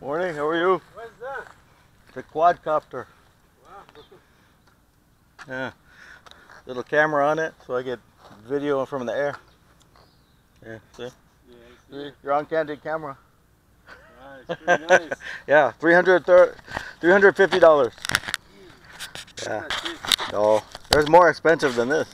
Morning, how are you? What's that? The quadcopter. Wow. Yeah. Little camera on it so I get video from the air. Yeah, see? Yeah, see See? You're on candid camera. Wow, nice. yeah, 300 $350. Yeah. No, there's more expensive than this.